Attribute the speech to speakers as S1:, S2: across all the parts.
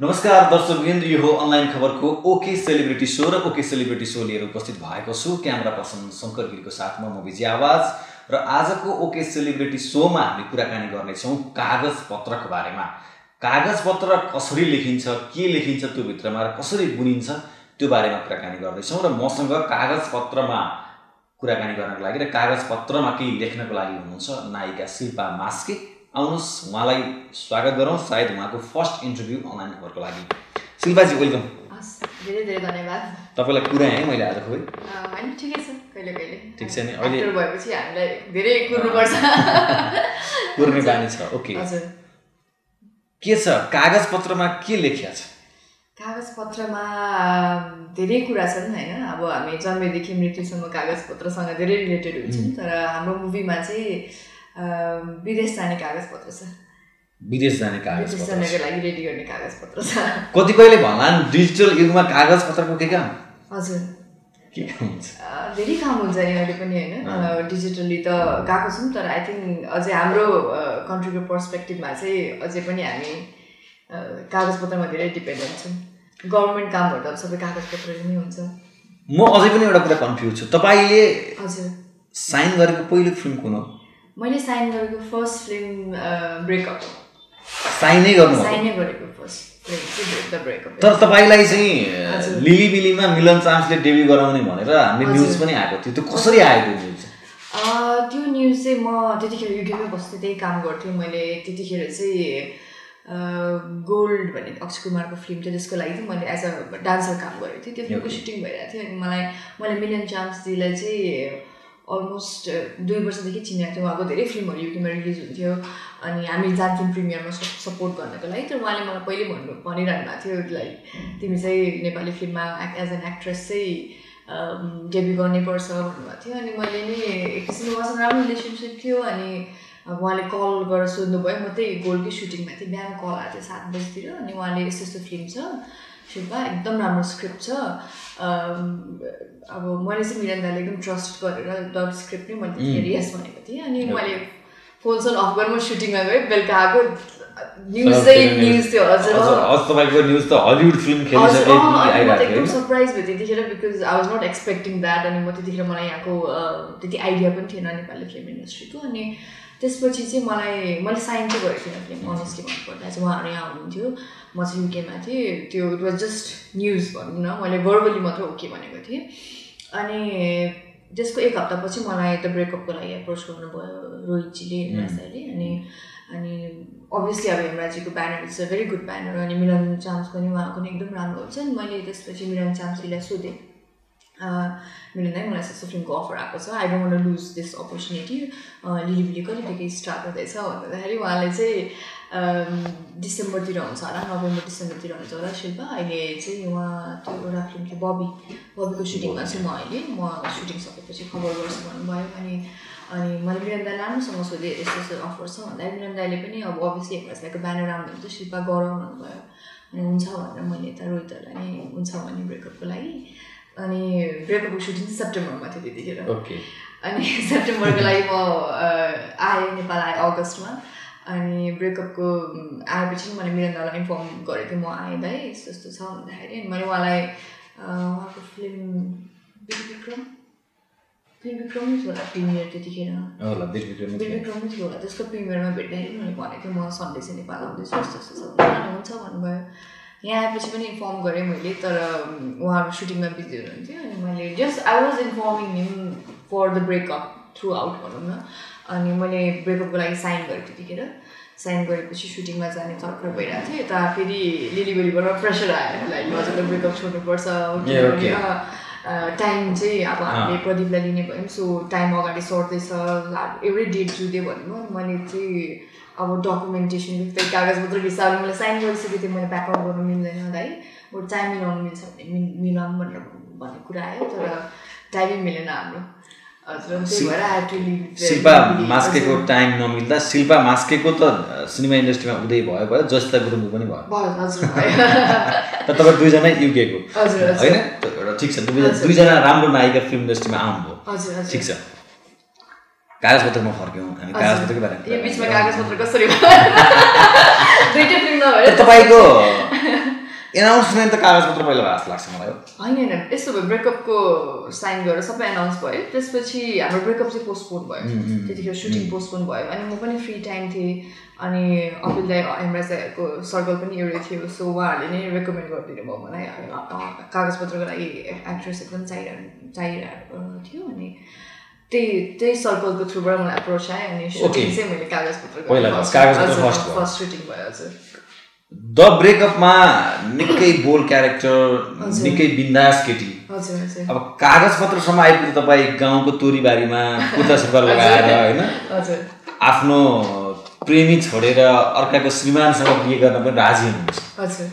S1: नमस्कार दर्शकवृन्द यो हो अनलाइन खबरको ओके सेलिब्रिटी सो र ओके सेलिब्रिटी सो लिएर उपस्थित भएको छु। क्यामेरा पर्सन शङ्कर गिरीको साथमा म विजय आवाज र आजको ओके सेलिब्रिटी सोमा हामी कुराकानी गर्नेछौँ कागज पत्रको बारेमा। कागज पत्र कसरी लेखिन्छ के लेखिन्छ त्यो भित्रमा र कसरी बुनिन्छ त्यो बारेमा कुराकानी गर्दैछौँ र मसँग कागज पत्रमा कुराकानी गर्नको लागि र कागज पत्रमा केही लेख्नको लागि हुनुहुन्छ नायिका शिल्पा मास्के। आउनुहोस् उहाँलाई स्वागत गरौँ। सायद उहाँको फर्स्ट इन्टरभ्यू अनलाइन खबरको लागि। शिल्पाजी वेलकम।
S2: धेरै धेरै धन्यवाद।
S1: तपाईँलाई कुरा है मैले आज खोइ
S2: ठिकै छ कहिले कहिले।
S1: ठिक छ नि, अहिले-
S2: भएपछि हामीलाई धेरै कुर्नुपर्छ
S1: कुर्ने बानी छ ओके।
S2: हजुर।
S1: के छ? कागज पत्रमा के लेखिया छ?
S2: कागज पत्रमा अम, धेरै कुरा छन् होइन। अब हामी जन्मेदेखि मृत्युसम्म कागज पत्रसँग धेरै रिलेटेड हुन्छौँ तर हाम्रो मुभीमा चाहिँ विदेश जाने कागज पत्र छ।
S1: विदेश जाने कागज
S2: जानको लागि रेडी गर्ने कागज पत्र छ
S1: कतिपयले भन्लान् डिजिटल युगमा कागज पत्रको के काम?
S2: हजुर।
S1: के काम हुन्छ?
S2: अँ, धेरै काम हुन्छ नि अहिले पनि होइन। डिजिटली त गएको छौँ तर आई थिङ्क अझै हाम्रो कन्ट्रीको पर्सपेक्टिभमा चाहिँ अझै पनि हामी कागजपत्रमा धेरै डिपेन्डेन्ट छौँ। गभर्मेन्ट कामहरू त सबै कागजपत्रले नै हुन्छ।
S1: म अझै पनि एउटा कुरा कन्फ्युज छु। तपाईँले
S2: हजुर।
S1: साइन गरेको पहिलो फिल्म कुन हो?
S2: मैले साइन गरेको फर्स्ट फिल्म ब्रेकअप
S1: साइनै गर्नु
S2: साइनै गरेको फर्स्ट फिल्म ब्रेकअप
S1: तर तपाईँलाई चाहिँ। लिली बिलीमा मिलन चान्सले डेब्यू गराउने भनेर हामीले। न्युज पनि आएको थियो। त्यो कसरी आयो त्यो न्युज
S2: त्यो न्युज चाहिँ म त्यतिखेर युट्युबमै बस्दै त्यही काम गर्थेँ मैले त्यतिखेर चाहिँ गोल्ड भन्ने अक्षय कुमारको फिल्म थियो त्यसको लागि चाहिँ मैले एज अ डान्सर काम गरेको थिएँ। त्यो फिल्मको. सुटिङ भइरहेको थियो अनि मलाई मैले मिलियन चाम्सजीलाई चाहिँ अलमोस्ट दुई वर्षदेखि चिनेको थियो उहाँको धेरै फिल्महरू युट्युबमा रिलिज हुन्थ्यो अनि हामी जान्थ्यौँ प्रिमियरमा सपोर्ट गर्नको लागि। तर उहाँले मलाई पहिले भन्नु भनिरहनु भएको थियो लाइक तिमी चाहिँ नेपाली फिल्ममा एज एन एक्ट्रेस चाहिँ डेब्यू गर्नै पर्छ भन्नुभएको थियो। अनि मैले नि एक किसिमको उहाँसँग राम्रो रिलेसनसिप थियो अनि उहाँले कल गरेर सोध्नुभयो म त्यही गोल्डकै सुटिङमा थिएँ बिहान कल आएको थियो सात बजीतिर अनि उहाँले यस्तो यस्तो फिल्म छ शिल्पा एकदम राम्रो स्क्रिप्ट छ अब मैले चाहिँ मिरन दाले एकदम ट्रस्ट गरेर डट स्क्रिप्ट नै मैले त्यतिखेर यस भनेको थिएँ अनि मैले फोन सोन अफ गरेर म सुटिङमा गएँ बेलुका आएको एकदम सरप्राइज भएँ त्यतिखेर because I was not expecting that अनि म त्यतिखेर मलाई यहाँको त्यति आइडिया पनि थिएन नेपाली फिल्म इन्डस्ट्रीको अनि त्यसपछि चाहिँ मलाई मैले साइन चाहिँ गरेको थिइनँ फिल्म अनेस्टली भन्नुपर्दा चाहिँ उहाँहरू यहाँ हुनुहुन्थ्यो। म चाहिँ युकेमा थिएँ। त्यो इट वाज जस्ट न्युज भनौँ न। मैले भर्बली मात्र ओके भनेको थिएँ। अनि त्यसको एक हप्तापछि मलाई त ब्रेकअपको लागि एप्रोच गर्नुभयो रोहितजीले हेमराजले अनि अनि अभियसली अब हेमराजीको banner is a very good banner अनि मिलन चान्स पनि उहाँको पनि एकदम राम्रो हुन्छ। अनि मैले त्यसपछि मिलन चान्सजीलाई सोधेँ। मिलन दाइ मलाई फिल्मको अफर आएको छ I don't want lose this opportunity Lilibili कहिलेदेखि स्टार्ट हुँदैछ भन्दाखेरि उहाँले चाहिँ डिसेम्बरतिर हुन्छ होला नोभेम्बर डिसेम्बरतिर हुन्छ होला शिल्पा अहिले चाहिँ उहाँ त्यो एउटा फिल्म थियो बबी बबीको सुटिङमा छु म अहिले म सुटिङ सकेपछि खबर गर्छु भन्नुभयो अनि अनि मैले मिलन दाई राम्रोसँग सोधेँ यस्तो यस्तो अफर छ भन्दा मिलन दाईले पनि अब अभियसली हेमराजलाई ब्यानर राम्रो हुन्छ शिल्पा गरौँ भन्नुभयो अनि हुन्छ भनेर मैले यता रोहितहरूलाई नि हुन्छ भने ब्रेकअपको लागि अनि ब्रेकअपको सुटिङ सेप्टेम्बरमा थियो त्यतिखेर।
S1: ओके।
S2: अनि सेप्टेम्बरको लागि म आएँ नेपाल आएँ अगस्तमा। अनि ब्रेकअपको आएपछि मैले मिरन्दालाई इन्फर्म गरेको थिएँ म आएँ दाइ यस्तो यस्तो छ भन्दाखेरि। अनि मैले उहाँलाई उहाँको फिल्म विक्रम वीर विक्रम थियो होला प्रिमियर त्यतिखेर।
S1: होला बिर्बिक्रम
S2: वीर विक्रम थियो होला। त्यसको प्रिमियरमा भेट्दाखेरि मैले भनेको थिएँ म सन्डे चाहिँ नेपाल आउँदैछु यस्तो यस्तो छ हुन्छ भन्नुभयो। यहाँ आएपछि पनि इन्फर्म गरेँ मैले तर उहाँहरू सुटिङमा बिजी हुनुहुन्थ्यो अनि मैले just I was informing him for the breakup throughout भनौँ न। अनि मैले ब्रेकअपको लागि साइन गरेँ त्यतिखेर। साइन गरेपछि सुटिङमा जाने तर्खर भइरहेको थियो। यता फेरि लिलिबेलीबाट प्रेसर आयो। लाइक हजुरले ब्रेकअप छोड्नुपर्छ. टाइम चाहिँ अब हामीले प्रदीपलाई लिने भयौँ। सो टाइम अगाडि सर्दैछ। एउटै डेट जुदियो भन्नु मैले चाहिँ अब डकुमेन्टेसन त्यही कागजपत्र हिसाबले मैले साइन गरिसकेको थिएँ मैले प्याकआउट गर्नु मिल्दैन दाइ बरु टाइम मिलाउनु मिल्छ भने मिल मिलाउँ भनेर भन्ने कुरा आयो तर टाइमै मिलेन हाम्रो।
S1: शिल्पा मास्केको टाइम नमिल्दा शिल्पा मास्केको त सिनेमा इन्डस्ट्रीमा उदय भयो भयो जस्ता गुरुङको पनि भयो। तर तपाईँ दुईजना युकेको। होइन? त एउटा ठिक छ। दुईजना राम्रो नायिका फिल्म इन्डस्ट्रीमा आउनुभयो। ठिक छ। कागजपत्रमा फर्क्यौँ हामी कागजपत्रकै बारेमा तपाईँको एनाउन्समेन्ट त कागजपत्र पहिला भएको जस्तो लाग्छ मलाई
S2: होइन होइन। यस्तो भयो ब्रेकअपको साइन गरेर सबै एनाउन्स भयो। त्यसपछि हाम्रो ब्रेकअप चाहिँ पोस्टपोन भयो। त्यतिखेर सुटिङ पोस्टपोन भयो। अनि म पनि फ्री टाइम थिएँ। अनि अपिल दाई हेमराज दाईहरूको सर्कल पनि एउटै थियो। सो उहाँहरूले नै रेकमेन्ड गरिदिनु भयो मलाई। कागजपत्रको लागि एक्ट्रेस एकदम चाहिरहनु चाहिरहेको थियो। अनि त्यही त्यही सर्कलको थ्रुबाट मलाई अप्रोच आयो अनि सुटिङ चाहिँ मैले
S1: first भयो।
S2: फर्स्ट सुटिङ भयो हजुर
S1: द ब्रेकअपमा निकै बोल्ड क्यारेक्टर। निकै बिन्दास केटी अब कागजपत्रसम्म आइपुग्दा तपाईँ गाउँको तोरीबारीमा कुर्ता सुरुवाल लगाएर होइन आफ्नो प्रेमी छोडेर अर्काको श्रीमानसँग बिहे गर्न पनि राजी हुनुहुन्छ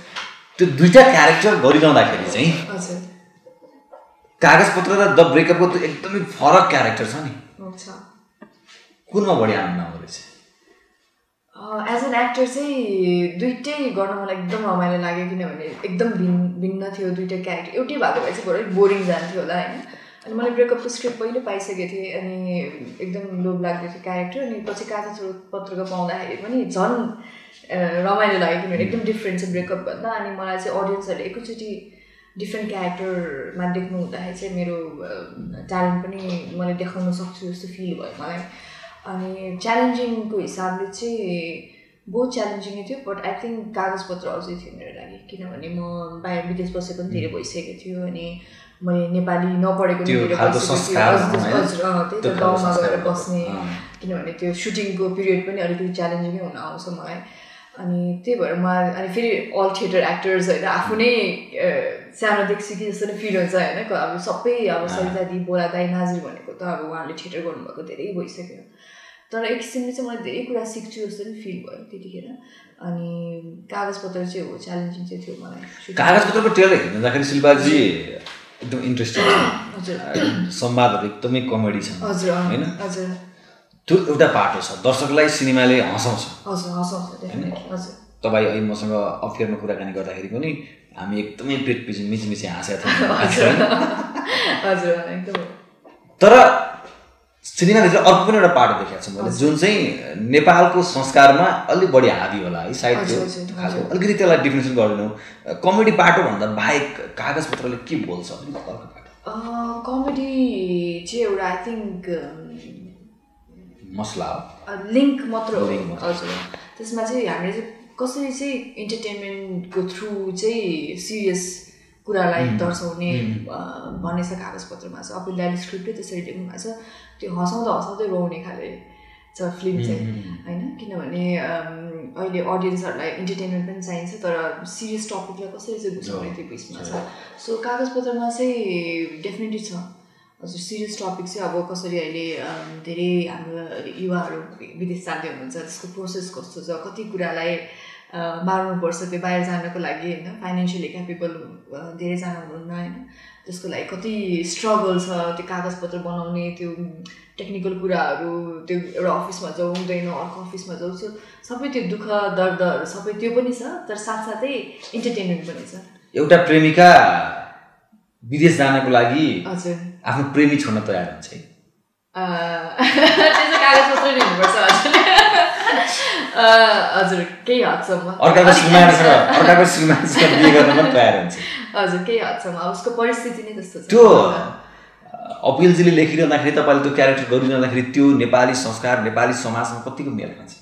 S1: त्यो दुइटा क्यारेक्टर गरिरहँदाखेरि चाहिँ कागजपत्र र द ब्रेकअपको त एकदमै फरक क्यारेक्टर छ नि। कुनमा बढी आनन्द आउँदो रहेछ?
S2: एज एन एक्टर चाहिँ दुइटै गर्न मलाई एकदम रमाइलो लाग्यो किनभने एकदम भिन्न भिन्न थियो दुइटै क्यारेक्टर एउटै भएको भए चाहिँ बडै बोरिङ जान्थ्यो होला होइन। अनि मैले ब्रेकअपको स्क्रिप्ट पहिले पाइसकेको थिएँ अनि एकदम लोभ लाग्दै थियो क्यारेक्टर अनि पछि कागज पत्रको पाउँदाखेरि पनि झन् रमाइलो लाग्यो किनभने एकदम डिफ्रेन्ट छ ब्रेकअपभन्दा अनि मलाई चाहिँ अडियन्सहरूले एकैचोटि डिफ्रेन्ट क्यारेक्टरमा देख्नु हुँदाखेरि चाहिँ मेरो ट्यालेन्ट पनि मैले देखाउन सक्छु जस्तो फिल भयो मलाई। अनि च्यालेन्जिङको हिसाबले चाहिँ बहुत च्यालेन्जिङै थियो बट आई थिङ्क कागजपत्र अझै थियो मेरो लागि किनभने म बाहिर विदेश बसेको पनि धेरै भइसकेको थियो अनि मैले नेपाली नपढेको त्यही
S1: त्यो
S2: त गाउँमा गएर बस्ने। किनभने त्यो सुटिङको पिरियड पनि अलिकति च्यालेन्जिङै हुन आउँछ मलाई। अनि त्यही भएर म अनि फेरि अल थिएटर एक्टर्स होइन आफू नै सानोदेखि सिकेँ जस्तो नै फिल हुन्छ होइन। अब सबै अब सरिता दिदी बोला दाई नाजिर भनेको त अब उहाँले थिएटर गर्नुभएको धेरै भइसक्यो। तर एक किसिमले चाहिँ मलाई धेरै कुरा सिक्छु जस्तो पनि फिल भयो त्यतिखेर। अनि कागजपत्र चाहिँ हो च्यालेन्जिङ चाहिँ थियो मलाई।
S1: कागजपत्रको ट्रेलर हेर्दाखेरि शिल्पाजी एकदम इन्ट्रेस्टिङ
S2: हजुर।
S1: संवादहरू एकदमै कमेडी छन्
S2: हजुर
S1: होइन?
S2: हजुर।
S1: त्यो एउटा पाटो छ। दर्शकलाई सिनेमाले हँसाउँछ।
S2: हजुर
S1: तपाईँ अहिले मसँग अफियरमा कुराकानी गर्दाखेरि पनि हामी एकदमै पेट पिछे मिची मिची हाँसेका थियौँ। होइन?
S2: हो।
S1: तर सिनेमाभित्र अर्को पनि एउटा पाटो देखाएको छ मैले। जुन चाहिँ नेपालको संस्कारमा अलिक बढी हाबी होला है सायद खालको। अलिकति त्यसलाई डिफिनेसन गरिदिनु। कमेडी पाटो भन्दा बाहेक कागजपत्रले के बोल्छ? अर्को पाटो।
S2: कमेडी चाहिँ एउटा आई थिङ्क
S1: मसला हो।
S2: लिङ्क मात्र हो। हजुर। त्यसमा चाहिँ हामीले चाहिँ कसरी चाहिँ इन्टरटेनमेन्टको थ्रु चाहिँ सिरियस कुरालाई दर्शाउने भन्ने छ कागजपत्रमा छ। अपिल स्क्रिप्टै त्यसरी लेख्नु भएको छ। त्यो हँसाउँदा हँसाउँदै रोउने खाले छ फिल्म चाहिँ होइन? किनभने अहिले अडियन्सहरूलाई इन्टरटेनमेन्ट पनि चाहिन्छ तर सिरियस टपिकलाई कसरी चाहिँ घुसाउने त्यो बिचमा छ। सो कागजपत्रमा चाहिँ डेफिनेटली छ। हजुर सिरियस टपिक चाहिँ अब कसरी अहिले धेरै हाम्रो युवाहरू विदेश जाँदै हुनुहुन्छ त्यसको प्रोसेस कस्तो छ कति कुरालाई मार्नुपर्छ त्यो बाहिर जानको लागि होइन फाइनेन्सियली क्यापेबल धेरैजना हुनुहुन्न होइन त्यसको लागि कति स्ट्रगल छ त्यो कागजपत्र बनाउने त्यो टेक्निकल कुराहरू त्यो एउटा अफिसमा जाउँ हुँदैन अर्को अफिसमा जाउँ सो सबै त्यो दुःख दर्दहरू सबै त्यो पनि छ तर साथसाथै इन्टरटेनमेन्ट पनि छ।
S1: एउटा प्रेमिका विदेश जानको लागि आफ्नो प्रेमी छोड्न तयार हुन्छ
S2: त्यो
S1: अपिलजीले लेखिरहँदाखेरि तपाईँले त्यो क्यारेक्टर गरिरहँदाखेरि त्यो नेपाली संस्कार नेपाली समाजमा कतिको मेल खान्छ?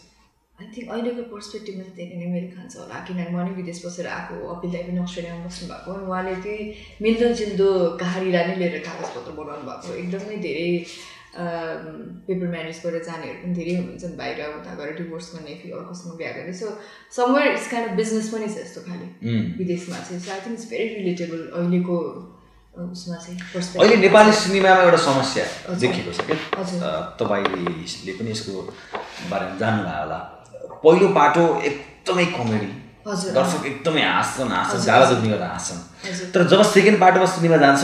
S2: आई थिङ्क अहिलेको पर्सपेक्टिभमा चाहिँ धेरै नै मेल खान्छ होला। किनभने नै विदेश बसेर आएको अपिल दाई पनि अस्ट्रेलियामा बस्नु भएको अनि उहाँले त्यही मिल्दोजुल्दो कहानीलाई नै लिएर कागजपत्र बनाउनु भएको एकदमै धेरै पेपर म्यारेज गरेर जानेहरू पनि धेरै हुनुहुन्छ बाहिर उता गएर डिभोर्स गर्ने फेरि अर्कोसँग बिहा गर्ने। So somewhere it's kind of business पनि छ यस्तो खाले. विदेशमा चाहिँ। So I think it's very relatable अहिलेको उसमा चाहिँ।
S1: अहिले नेपाली सिनेमामा एउटा समस्या। देखिएको छ क्या। तपाईँले पनि यसको बारेमा जान्नुभयो होला। पहिलो पाटो एकदमै कमेडी। दर्शक एकदमै हाँस्छन् हाँस्छन्
S2: हजुर।
S1: दुख्ने गरेर हाँस्छन्। तर जब सेकेन्ड पाटोमा सिनेमा जान्छ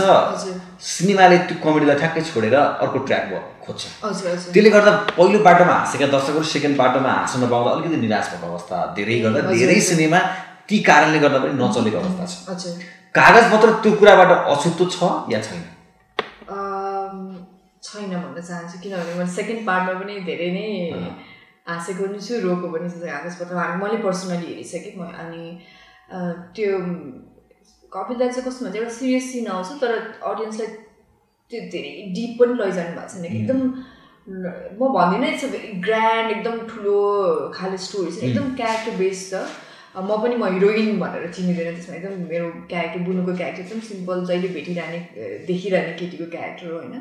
S1: सिनेमाले त्यो कमेडीलाई ठ्याक्कै छोडेर अर्को ट्र्याक खोज्छ। त्यसले गर्दा पहिलो पाटोमा हाँसेका दर्शकहरू सेकेन्ड पाटोमा हाँस्न नपाउँदा अलिकति निराश भएको अवस्था धेरै गर्दा धेरै। सिनेमा ती कारणले गर्दा पनि नचलेको अवस्था छ।
S2: हजुर।
S1: कागजपत्र त्यो कुराबाट अछुतो छ या छैन?
S2: छैन भन्न चाहन्छु किनभने मैले सेकेन्ड पार्टमा पनि धेरै नै हाँसेको पनि छु रोएको पनि छु कागज पत्र मैले पर्सनली हेरिसकेँ म अनि त्यो कपिललाई चाहिँ कस्तो भन्छ एउटा सिरियस सिन आउँछ तर अडियन्सलाई त्यो धेरै डिप पनि लैजानु भएको छैन। कि एकदम म भन्दिनँ इट्स ग्रान्ड एकदम ठुलो खाले स्टोरी छ एकदम क्यारेक्टर बेस छ। म पनि म हिरोइन भनेर चिनिँदैन त्यसमा एकदम मेरो क्यारेक्टर बुनुको क्यारेक्टर एकदम सिम्पल जहिले भेटिरहने देखिरहने केटीको क्यारेक्टर हो होइन।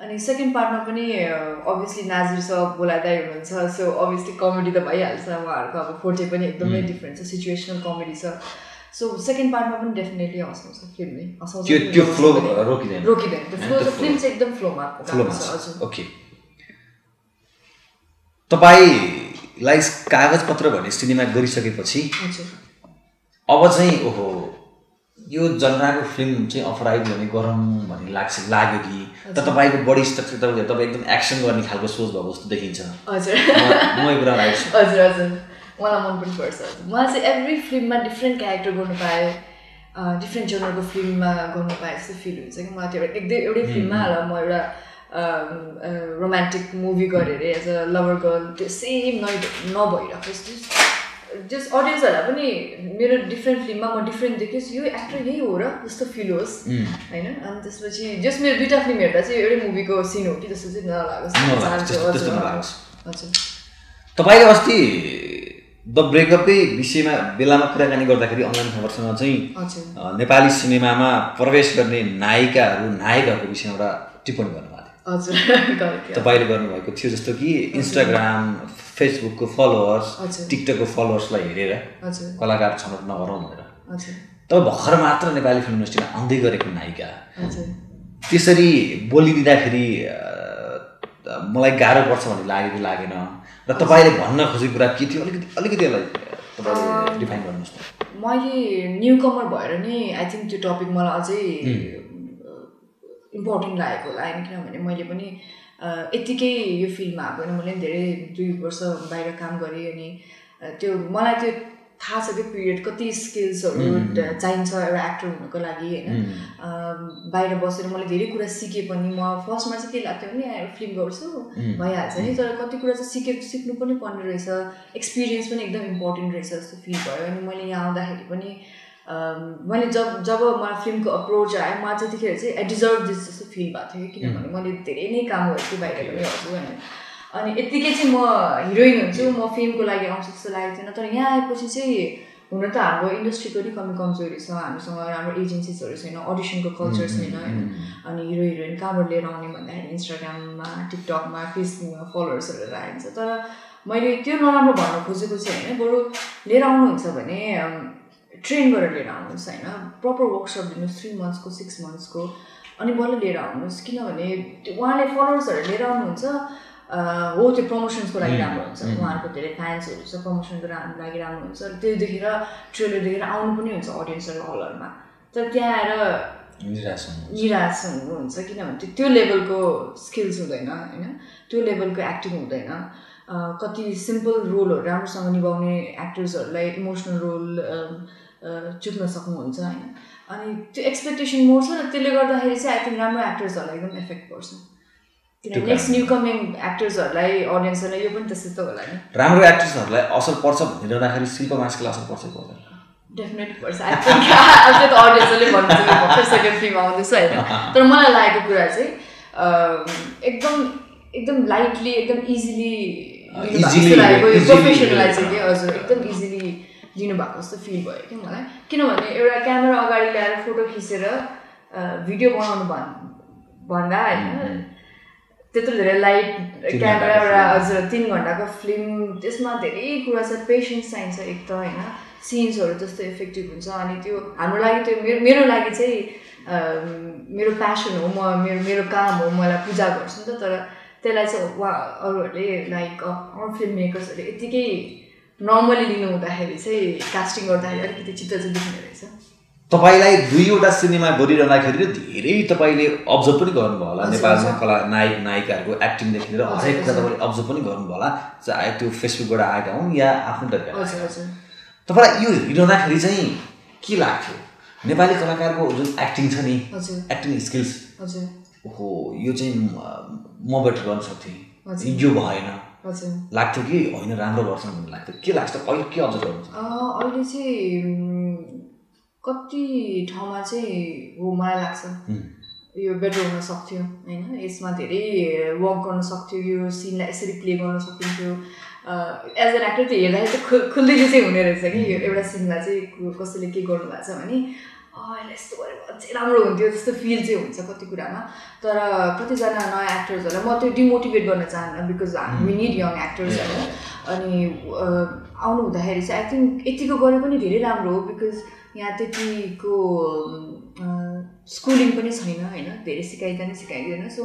S2: अनि सेकेन्ड पार्टमा पनि अभियसली नाजिर सब बोलाइदाई हुनुहुन्छ सो अभियसली कमेडी त भइहाल्छ उहाँहरूको अब फोटे पनि एकदमै डिफ्रेन्ट छ सिचुएसनल कमेडी छ। सो सेकेन्ड पार्टमा पनि डेफिनेटली हँसाउँछ फिल्म नै हँसाउँछ।
S1: रोकिँदैन।
S2: फिल्म चाहिँ एकदम फ्लोमा हजुर।
S1: ओके तपाईँलाई कागजपत्र भन्ने सिनेमा गरिसकेपछि अब चाहिँ ओहो यो जनराको फिल्म चाहिँ अफर आयो भने गरौँ भन्ने लाग्छ लाग्यो कि? त तपाईँको बडी स्ट्रक्चर तपाईँ तपाईँ एकदम एक्सन गर्ने खालको सोच भएको जस्तो देखिन्छ।
S2: हजुर।
S1: म कुरा
S2: हजुर हजुर। मलाई मन पनि पर्छ मलाई चाहिँ एभ्री फिल्ममा डिफ्रेन्ट क्यारेक्टर गर्नु पाएँ डिफ्रेन्ट जनरको फिल्ममा गर्नु पाएँ जस्तो फिल हुन्छ कि? मलाई त्यो एउटा एकदम एउटै फिल्ममा होला। म एउटा रोमान्टिक मुभी गरेँ अरे एज अ लभर गर्ल त्यो सेम नै नभइरहेको जस्तो जस अडियन्सहरूलाई पनि मेरो डिफ्रेन्ट फिल्ममा म डिफ्रेन्ट देखेँ यो एक्टर यही हो र जस्तो फिल होस् होइन? अनि त्यसपछि जस मेरो दुइटा फिल्म हेर्दा चाहिँ एउटै मुभीको सिन हो कि जस्तो चाहिँ नलागोस्। हजुर,
S1: तपाईँले अस्ति द ब्रेकअपै विषयमा बेलामा कुराकानी गर्दाखेरि अनलाइन खबरसँग चाहिँ नेपाली सिनेमामा प्रवेश गर्ने नायिकाहरू नायकहरूको विषयमा एउटा टिप्पणी गर्नुभएको थियो। तपाईँले गर्नुभएको थियो जस्तो कि इन्स्टाग्राम फेसबुकको फलोवर्स। टिकटकको फलोवर्सलाई हेरेर कलाकार छनौट नगरौँ भनेर। तपाईँ भर्खर मात्र नेपाली फिल्म इन्डस्ट्रीमा आउँदै गरेको नायिका। त्यसरी बोलिदिँदाखेरि मलाई गाह्रो पर्छ भन्ने लाग्यो कि लागेन? र तपाईँले भन्न खोजेको कुरा के थियो? अलिकति अलिकति यसलाई तपाईँले डिफाइन गर्नुहोस् न।
S2: मैले न्यु कमर भएर नि आई थिङ्क त्यो टपिक मलाई अझै इम्पोर्टेन्ट लागेको होला होइन किनभने मैले पनि यत्तिकै यो फिल्डमा आएको होइन। मैले पनि धेरै दुई वर्ष बाहिर काम गरेँ अनि त्यो मलाई त्यो थाहा छ कि पिरियड कति स्किल्सहरू चाहिन्छ एउटा एक्टर हुनुको लागि होइन। बाहिर बसेर मैले धेरै कुरा सिकेँ पनि। म फर्स्टमा चाहिँ के लाग्थ्यो भने एउटा फिल्म गर्छु भइहाल्छ नि। तर कति कुरा चाहिँ सिके सिक्नु पनि पर्ने रहेछ। एक्सपिरियन्स पनि एकदम इम्पोर्टेन्ट रहेछ जस्तो फिल भयो। अनि मैले यहाँ आउँदाखेरि पनि मैले जब जब मलाई फिल्मको अप्रोच आयो मलाई चाहिँ त्यतिखेर चाहिँ आई डिजर्भ दिस जस्तो फिल भएको थियो किनभने मैले धेरै नै काम गरेको थिएँ बाहिर पनि हजुर होइन अनि यत्तिकै चाहिँ म हिरोइन हुन्छु म फिल्मको लागि आउँछु जस्तो लागेको थिएन तर यहाँ आएपछि चाहिँ हुन त हाम्रो इन्डस्ट्रीको नि कमी कमजोरी छ हामीसँग राम्रो एजेन्सिजहरू छैन अडिसनको कल्चर छैन होइन। अनि हिरो हिरोइन कहाँबाट लिएर आउने भन्दाखेरि इन्स्टाग्राममा टिकटकमा फेसबुकमा फलोवर्सहरू राखिन्छ। तर मैले त्यो नराम्रो भन्न खोजेको चाहिँ होइन बरु लिएर आउनुहुन्छ भने ट्रेन गरेर लिएर आउनुहोस् होइन। प्रपर वर्कसप दिनुहोस् थ्री मन्थ्सको सिक्स मन्थ्सको अनि बल्ल लिएर आउनुहोस्। किनभने त्यो उहाँले फलोवर्सहरू लिएर आउनुहुन्छ हो त्यो प्रमोसन्सको लागि राम्रो हुन्छ। उहाँहरूको धेरै फ्यान्सहरू छ प्रमोसनको रा- लागि राम्रो हुन्छ त्यो देखेर ट्रेलर देखेर आउनु पनि हुन्छ अडियन्सहरू हलहरूमा तर त्यहाँ आएर
S1: निराश
S2: निराश हुनुहुन्छ किनभने त्यो- लेभलको स्किल्स हुँदैन होइन? त्यो लेभलको एक्टिङ हुँदैन। कति सिम्पल रोलहरू राम्रोसँग निभाउने एक्टर्सहरूलाई इमोसनल रोल चुक्न सक्नुहुन्छ। होइन अनि त्यो एक्सपेक्टेसन मोर छ र त्यसले गर्दाखेरि चाहिँ आई थिङ्क राम्रो एक्टर्सहरूलाई एकदम इफेक्ट पर्छ। किनभने नेक्स्ट न्यू कमिङ एक्टर्सहरूलाई अडियन्सहरूलाई यो पनि त्यस्तै त होला नि।
S1: राम्रो एक्ट्रेसहरूलाई असर पर्छ भनिरहँदाखेरि शिल्प मास्कलाई असर पर्छ पर्दैन?
S2: डेफिनेटली पर्छ। आई थिङ्क अब त्यो त अडियन्सहरूले भन्छ भर्खर सेकेन्ड फिल्म आउँदैछ होइन तर मलाई लागेको कुरा चाहिँ एकदम एकदम लाइटली एकदम इजिली प्रोफेसनलाई चाहिँ कि हजुर एकदम इजिली लिनुभएको जस्तो फिल भयो कि मलाई। किनभने एउटा क्यामेरा अगाडि ल्याएर फोटो खिचेर भिडियो बनाउनु भन् भन्दा होइन त्यत्रो धेरै लाइट क्यामेरा एउटा। हजुर तिन घन्टाको फिल्म त्यसमा धेरै कुरा छ पेसेन्स चाहिन्छ एक त होइन। सिन्सहरू जस्तो इफेक्टिभ हुन्छ अनि त्यो हाम्रो लागि त्यो मेरो मेरो लागि चाहिँ मेरो प्यासन हो म मेरो मेरो काम हो मलाई पूजा गर्छु नि त तर त्यसलाई चाहिँ उहाँ अरूहरूले लाइक अरू फिल्म मेकर्सहरूले यत्तिकै नर्मली लिनु हुँदाखेरि चाहिँ कास्टिङ गर्दाखेरि अलिकति चित्त चाहिँ दुख्ने रहेछ।
S1: तपाईँलाई दुईवटा सिनेमा गरिरहँदाखेरि धेरै तपाईँले अब्जर्भ पनि गर्नुभयो होला। नेपालमा। कला नायक नायिकाहरूको एक्टिङदेखि लिएर हरेक कुरा। तपाईँले अब्जर्भ पनि गर्नुभयो होला। चाहे त्यो फेसबुकबाट आएका हुन् या आफ्नो तरिका
S2: हजुर हजुर।
S1: तपाईँलाई यो हेरिरहँदाखेरि चाहिँ के लाग्थ्यो? नेपाली कलाकारको जुन एक्टिङ छ नि एक्टिङ स्किल्स ओहो यो चाहिँ म- बेटर गर्न सक्थेँ। यो भएन। लाग्थ्यो कि? होइन राम्रो गर्छन् भन्ने लाग्थ्यो। के लाग्छ? अहिले के अब्जर्भ गर्नुहुन्छ
S2: अहिले चाहिँ कति ठाउँमा चाहिँ हो मलाई लाग्छ। यो बेटर हुन सक्थ्यो होइन? यसमा धेरै वर्क गर्न सक्थ्यो यो सिनलाई यसरी प्ले गर्न सकिन्थ्यो। एज एन एक्टर त हेर्दाखेरि चाहिँ खु खुल्दैले चाहिँ हुने रहेछ कि? यो एउटा सिनमा चाहिँ कसैले के गर्नु भएको छ भने यसलाई यस्तो भने अझै राम्रो हुन्थ्यो जस्तो फिल चाहिँ हुन्छ कति कुरामा। तर कतिजना नयाँ एक्टर्सहरूलाई म त्यो डिमोटिभेट गर्न चाहन्न because we need young actors होइन अनि आउनु हुँदाखेरि चाहिँ आई थिङ्क यतिको गरे पनि धेरै राम्रो हो बिकज यहाँ त्यतिको स्कुलिङ पनि छैन होइन? धेरै सिकाइँदैन सिकाइँदैन। सो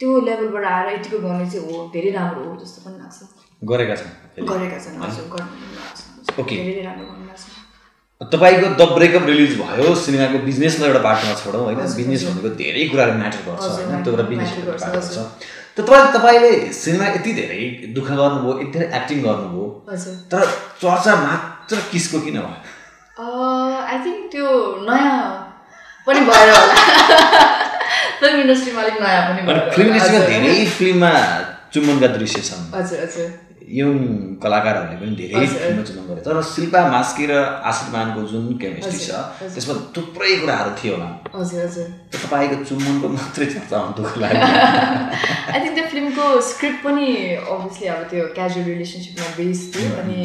S2: त्यो लेभलबाट आएर यतिको गर्ने चाहिँ हो धेरै राम्रो हो जस्तो पनि लाग्छ।
S1: गरेका छन्।
S2: गरेका छन् हजुर गर्नु
S1: Okay.
S2: धेरै राम्रो गर्नु लाग्छ।
S1: तपाईँको द ब्रेकअप रिलिज भयो सिनेमाको बिजनेसलाई एउटा बाटोमा छोडौँ होइन? बिजनेस। भनेको धेरै कुराहरू म्याटर गर्छ होइन? त्यो
S2: matter
S1: बिजनेस
S2: गर्छ।
S1: छ। त तपाईँ तपाईँले सिनेमा यति धेरै दुःख गर्नुभयो यति धेरै एक्टिङ गर्नुभयो तर चर्चा मात्र किसको किन भयो?
S2: आई थिङ्क त्यो नयाँ पनि भएर होला। फिल्म इन्डस्ट्रीमा अलिक नयाँ पनि
S1: फिल्म। इन्डस्ट्रीमा धेरै फिल्ममा चुम्बनका दृश्य छन्।
S2: हजुर हजुर।
S1: यङ कलाकारहरूले पनि धेरै। फिल्ममा चुम्बन गरे तर शिल्पा मास्की र आशीर्वादको जुन केमिस्ट्री छ। त्यसमा थुप्रै कुराहरू थियो होला तपाईँको चुम्बनको मात्रै चर्चा हुन दुःख लाग्यो
S2: आई थिङ्क त्यो फिल्मको स्क्रिप्ट पनि अभियसली अब त्यो क्याजुअल रिलेसनसिपमा बेस थियो अनि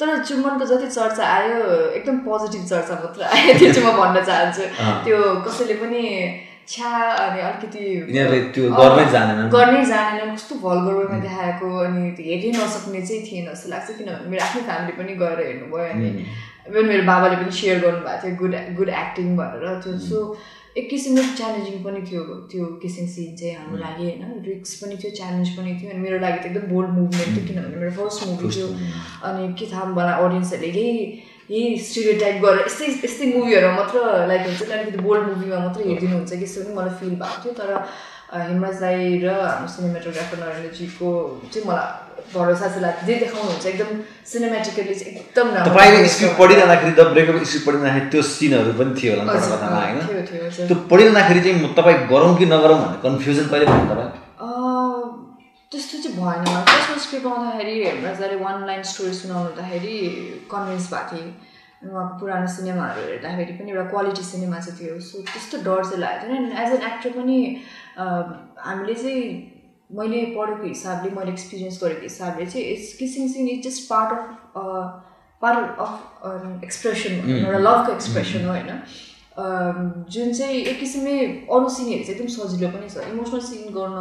S2: तर चुम्बनको जति चर्चा आयो एकदम पोजिटिभ चर्चा मात्र आयो त्यो चाहिँ म भन्न चाहन्छु। त्यो कसैले पनि छ्या अनि अलिकति
S1: यिनीहरूले त्यो गर्नै जानेनन्।
S2: गर्नै जानेनन् कस्तो भल्गर वेमा देखाएको अनि हेर्नै नसक्ने चाहिँ थिएन जस्तो लाग्छ। किनभने मेरो आफ्नै फ्यामिली पनि गएर हेर्नुभयो अनि इभन मेरो बाबाले पनि सेयर गर्नुभएको थियो गुड गुड एक्टिङ भनेर। त्यो सो एक किसिमले च्यालेन्जिङ पनि थियो त्यो किसिम सिन चाहिँ हाम्रो लागि होइन। रिक्स पनि थियो च्यालेन्ज पनि थियो अनि मेरो लागि त एकदम बोल्ड मुभमेन्ट थियो किनभने मेरो फर्स्ट मुभी थियो। अनि के थाहा मलाई अडियन्सहरूले यही यही स्टिरियो टाइप गरेर यस्तै यस्तै मुभीहरू मात्र लाइक हुन्छ नि अलिकति बोल्ड मुभीमा मात्र हेरिदिनुहुन्छ कि यस्तो पनि मलाई फिल भएको थियो तर अ, हिमराज राई र हाम्रो सिनेमाटोग्राफर नरेन्द्रजीको चाहिँ मलाई भरोसा चाहिँ लाग्छ जे देखाउनुहुन्छ एकदम सिनेमेटिकली चाहिँ एकदम राम्रो
S1: तपाईँले स्क्रिप्ट पढिरहँदाखेरि द ब्रेकअप स्क्रिप्ट पढिरहँदाखेरि त्यो सिनहरू पनि थियो होला होइन त्यो पढिरहँदाखेरि चाहिँ तपाईँ गरौँ कि नगरौँ भन्ने कन्फ्युजन कहिले भयो तपाईँ?
S2: त्यस्तो चाहिँ भएन। फर्स्टमा स्क्रिप्ट आउँदाखेरि हेमराजले वान लाइन स्टोरी सुनाउनु हुँदाखेरि कन्भिन्स भएको थिएँ। उहाँको पुरानो सिनेमाहरू हेर्दाखेरि पनि एउटा क्वालिटी सिनेमा चाहिँ थियो। सो त्यस्तो डर चाहिँ लागेको थिएन। एज एन एक्टर पनि हामीले चाहिँ मैले पढेको हिसाबले मैले एक्सपिरियन्स गरेको हिसाबले चाहिँ it's kissing scene is just part of part of expression एउटा लभको एक्सप्रेसन हो होइन। जुन चाहिँ एक किसिमले अरू सिनहरू चाहिँ एकदम सजिलो पनि छ। इमोसनल सिन गर्न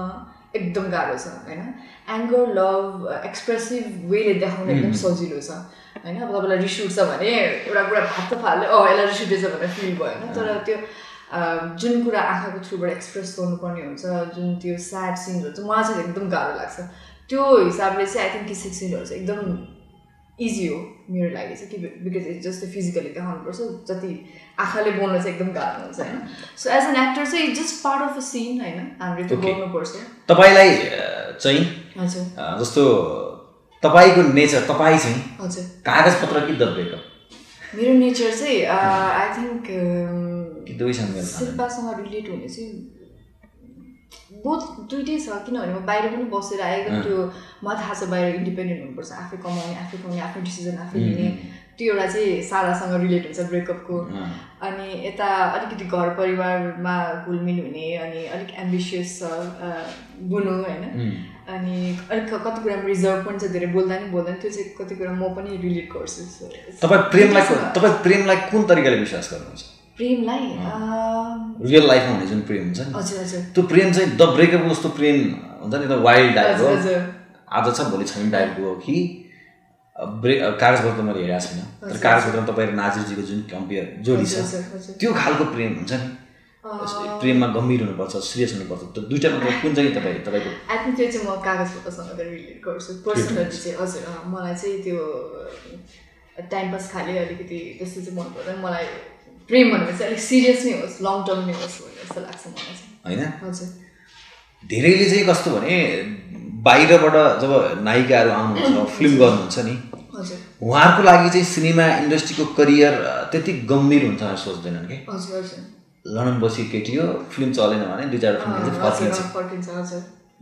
S2: एकदम गाह्रो छ होइन? एङ्गर लभ एक्सप्रेसिभ वेले देखाउन एकदम सजिलो छ होइन? अब तपाईँलाई रिस उठ्छ भने एउटा कुरा भात त फाल्यो अँ यसलाई रिस उठेछ भनेर फिल भयो होइन? तर त्यो अम, जुन कुरा आँखाको थ्रुबाट एक्सप्रेस गर्नुपर्ने हुन्छ जुन त्यो स्याड सिनहरू चाहिँ मलाई चाहिँ एकदम गाह्रो लाग्छ। त्यो हिसाबले चाहिँ आई थिङ्क किसिक सिनहरू चाहिँ एकदम इजी हो मेरो लागि चाहिँ कि बिकज इट्स जस्तै फिजिकली देखाउनुपर्छ जति आँखाले बोल्न चाहिँ एकदम गाह्रो हुन्छ होइन? सो एज एन एक्टर चाहिँ it's just part of a scene होइन? हामीले त्यो. गर्नुपर्छ
S1: तपाईँलाई चाहिँ
S2: हजुर।
S1: जस्तो तपाईँको नेचर तपाईँ चाहिँ
S2: हजुर।
S1: कागजपत्र कि द ब्रेकअप
S2: मेरो नेचर चाहिँ आई थिङ्क
S1: कि?
S2: शिल्पासँग रिलेट हुने चाहिँ बोथ दुइटै छ किनभने म बाहिर पनि बसेर आएको। त्यो मलाई थाहा छ बाहिर इन्डिपेन्डेन्ट हुनुपर्छ आफै कमाउने आफै कमाउने आफ्नो डिसिजन आफै लिने त्यो एउटा चाहिँ सारासँग रिलेट हुन्छ ब्रेकअपको। अनि यता अलिकति घर परिवारमा घुलमिल हुने अनि अलिक एम्बिसियस छ बुनु होइन? अनि अलिक कति कुरामा रिजर्भ पनि छ धेरै बोल्दा नि बोल्दा नि त्यो चाहिँ कति कुरा म पनि रिलेट गर्छु
S1: तपाईँ प्रेमलाई। तपाईँ प्रेमलाई कुन तरिकाले विश्वास गर्नुहुन्छ?
S2: प्रेमलाई
S1: रियल लाइफमा हुने जुन प्रेम हुन्छ नि? त्यो प्रेम चाहिँ द ब्रेकअप जस्तो प्रेम हुन्छ नि त वाइल्ड टाइपको आज छ भोलि छैन टाइपको हो कि ब्रे कागजपत्र त मैले हेरेको छैन। तर। कागजपत्रमा तपाईँ नाजिरजीको जुन कम्पेयर जोडी छ त्यो खालको प्रेम हुन्छ नि। प्रेममा गम्भीर हुनुपर्छ सिरियस हुनुपर्छ। त्यो तपाईँ कुन चाहिँ तपाईँ तपाईँको?
S2: आई थिङ्क त्यो चाहिँ म कागज पत्रसँग रिलेट गर्छु। पर्सनली चाहिँ हजुर मलाई चाहिँ त्यो टाइम पास खालि अलिकति त्यस्तो चाहिँ मन पर्दैन मलाई प्रेम भनेको चाहिँ अलिक सिरियस नै होस् लङ टर्म नै होस् भन्ने जस्तो लाग्छ मलाई चाहिँ।
S1: होइन?
S2: हजुर।
S1: धेरैले चाहिँ कस्तो भने बाहिरबाट जब नायिकाहरू आउनुहुन्छ फिल्म गर्नुहुन्छ नि उहाँहरूको लागि चाहिँ सिनेमा इन्डस्ट्रीको करियर त्यति गम्भीर हुन्छ भनेर सोच्दैनन् कि? लन्डन बसी केटी हो फिल्म चलेन भने दुई चारवटा फिल्म फर्किन्छ।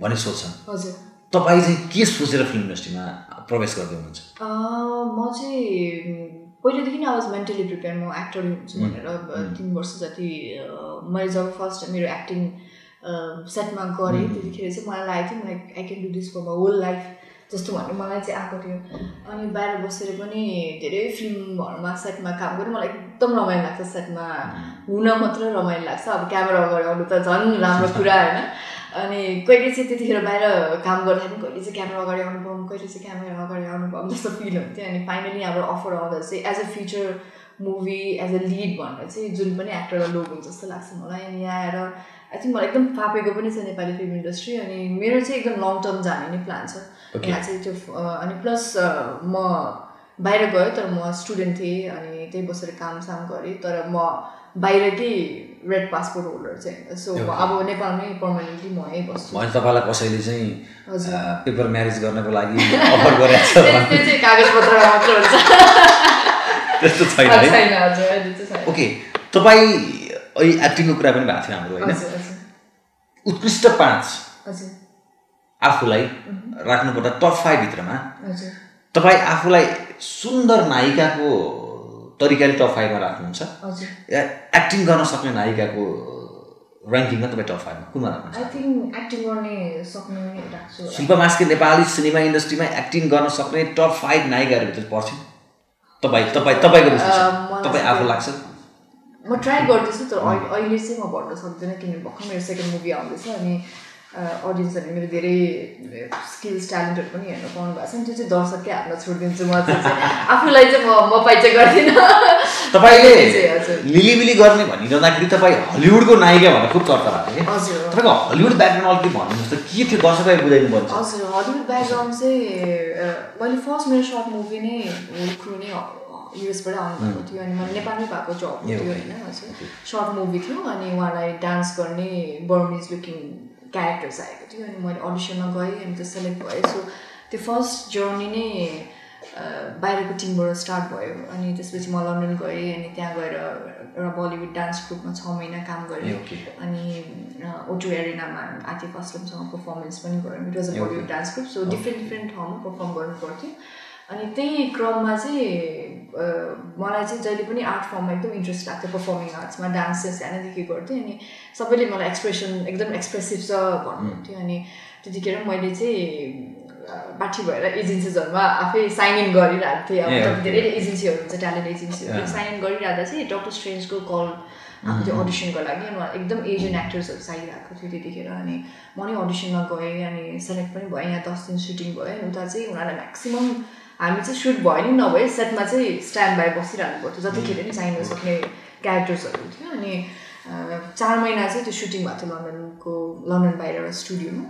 S1: भन्ने सोच्छन्
S2: हजुर।
S1: तपाईँ चाहिँ के सोचेर फिल्म इन्डस्ट्रीमा प्रवेश गर्दै हुनुहुन्छ?
S2: म चाहिँ पहिलेदेखि आवाज मेन्टली प्रिपेयर म एक्टर हुन्छु भनेर तिन वर्ष जति मैले जब फर्स्ट मेरो एक्टिङ सेटमा गरेँ त्यतिखेर चाहिँ मलाई लागेको थियो like I can do this for my whole life जस्तो भन्ने मलाई चाहिँ आएको थियो। अनि बाहिर बसेर पनि धेरै फिल्महरूमा सेटमा काम गरेँ मलाई एकदम रमाइलो लाग्छ सेटमा हुन मात्र रमाइलो लाग्छ। अब क्यामेरा अगाडि आउनु त झन् राम्रो कुरा होइन। अनि कहिले चाहिँ त्यतिखेर बाहिर काम गर्दाखेरि कहिले चाहिँ क्यामेरा अगाडि आउनु पाऊँ कहिले चाहिँ क्यामेरा अगाडि आउनु पाऊँ जस्तो फिल हुन्थ्यो। अनि फाइनली हाम्रो अफर आउँदा चाहिँ as a feature movie as a lead भनेर चाहिँ जुन पनि एक्टरलाई लोग हुन्छ जस्तो लाग्छ मलाई। अनि यहाँ आएर आई थिङ्क मलाई एकदम फापेको पनि छ नेपाली फिल्म इन्डस्ट्री अनि मेरो चाहिँ एकदम लङ टर्म जाने नै प्लान छ. यहाँ चाहिँ त्यो अनि प्लस म बाहिर गएँ तर म स्टुडेन्ट थिएँ। अनि त्यही बसेर काम साम गरेँ। तर म बाहिरकै रेड पासपोर्ट होल्डर चाहिँ सो. अब नेपालमै पर्मानेन्टली म यहीँ बस्छु।
S1: भने तपाईँलाई कसैले चाहिँ पेपर म्यारेज गर्नको लागि अफर गरेको छ
S2: कागजपत्रमा मात्र हुन्छ।
S1: त्यस्तो छैन ओके तपाईँ अहिले एक्टिङको कुरा पनि भएको थियो हाम्रो होइन? उत्कृष्ट पाँच आफूलाई राख्नुपर्दा टप फाइभभित्रमा तपाईँ आफूलाई सुन्दर नायिकाको तरिकाले टप फाइभमा राख्नुहुन्छ। एक्टिङ गर्न सक्ने नायिकाको ऱ्याङ्किङमा तपाईँ टप फाइभमा कुनमा राख्नुहुन्छ। शिल्पा मास्के नेपाली सिनेमा इन्डस्ट्रीमा एक्टिङ गर्न सक्ने टप फाइभ नायिकाहरूभित्र पर्छन्। तपाईँ तपाईँ तपाईँको तपाईँ आफू लाग्छ?
S2: म ट्राई गर्दैछु तर अहिले चाहिँ म भन्न सक्दिनँ किनभने भर्खर मेरो सेकेन्ड मुभी आउँदैछ अनि अडियन्सहरूले मेरो धेरै स्किल्स ट्यालेन्टहरू पनि हेर्न पाउनु भएको छ। नि त्यो चाहिँ दर्शककै हातमा छोडिदिन्छु म आफूलाई चाहिँ म म पाइ चाहिँ गर्दिनँ।
S1: तपाईँले लिलिबिली गर्ने भनिरहँदाखेरि तपाईँ हलिउडको नायिका भनेर खुब चर्चा भएको थियो तपाईँको हलिउड ब्याकग्राउन्ड अलिकति भन्नुहोस् त के थियो? दर्शकलाई बुझाइदिनु पर्छ।
S2: हजुर हलिउड ब्याकग्राउन्ड चाहिँ मैले फर्स्ट मेरो सर्ट मुभी नै होल क्रु नै युएसबाट आउनुभएको थियो। अनि मैले नेपालमै भएको जब थियो. होइन हजुर। सर्ट मुभी थियो। अनि उहाँलाई डान्स गर्ने बर्मिज लुकिङ क्यारेक्टर्स आएको थियो अनि मैले अडिसनमा गएँ अनि त्यो सेलेक्ट भएँ। सो त्यो फर्स्ट जर्नी नै बाहिरको टिमबाट स्टार्ट भयो। अनि त्यसपछि म लन्डन गएँ अनि त्यहाँ गएर एउटा बलिउड डान्स ग्रुपमा छ महिना काम गरेँ. अनि ओटो एरिनामा आतिफ असलमसँग पर्फर्मेन्स पनि गऱ्यौँ it was a Bollywood. Dance group so different different ठाउँमा पर्फर्म गर्नु पर्थ्यो अनि त्यही क्रममा चाहिँ मलाई चाहिँ जहिले पनि आर्ट फर्ममा एकदम इन्ट्रेस्ट लाग्थ्यो पर्फर्मिङ आर्ट्समा डान्स चाहिँ सानैदेखि गर्थेँ अनि सबैले मलाई एक्सप्रेसन एकदम एक्सप्रेसिभ छ भन्नुहुन्थ्यो अनि त्यतिखेर मैले चाहिँ पाठी भएर एजेन्सिजहरूमा आफै साइन इन गरिरहेको थिएँ अब. धेरै एजेन्सीहरू हुन्छ ट्यालेन्ट एजेन्सीहरू. साइन इन गरिरहँदा चाहिँ डक्टर स्ट्रेन्जको कल आएको थियो अडिसनको लागि अनि उहाँ एकदम एजियन एक्टर्सहरू चाहिरहेको थियो त्यतिखेर अनि म नै अडिसनमा गएँ अनि सेलेक्ट पनि भएँ यहाँ दस दिन सुटिङ भयो। अनि उता चाहिँ उनीहरूलाई म्याक्सिमम् हामी चाहिँ सुट भयो नि नभए सेटमा चाहिँ स्ट्यान्ड बाई बसिरहनु पर्थ्यो। जतिखेर नि चाहिन सक्ने क्यारेक्टर्सहरू थियो अनि चार महिना चाहिँ त्यो सुटिङ भएको थियो लन्डनको लन्डन बाहिर एउटा स्टुडियोमा।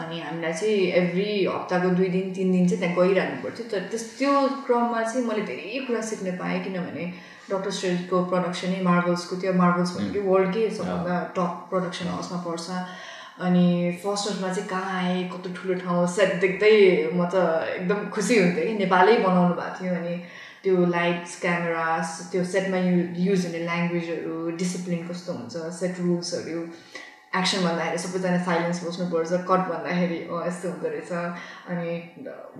S2: अनि हामीलाई चाहिँ एभ्री हप्ताको दुई दिन तिन दिन चाहिँ त्यहाँ गइरहनु पर्थ्यो। तर त्यस त्यो क्रममा चाहिँ मैले धेरै कुरा सिक्न पाएँ किनभने डक्टर स्ट्रेन्जको प्रडक्सनै मार्बल्सको त्यो मार्बल्स भनेको वर्ल्डकै सबभन्दा टप प्रडक्सन हाउसमा पर्छ। अनि फर्स्टर्समा चाहिँ कहाँ आएँ कस्तो ठुलो ठाउँ सेट देख्दै म त एकदम खुसी हुन्थेँ कि नेपालै बनाउनु भएको थियो अनि त्यो लाइट्स क्यामेरास त्यो सेटमा यु युज हुने ल्याङ्ग्वेजहरू डिसिप्लिन कस्तो हुन्छ सेट रुल्सहरू एक्सन भन्दाखेरि सबैजना साइलेन्स बस्नुपर्छ कट भन्दाखेरि यस्तो हुँदो रहेछ। अनि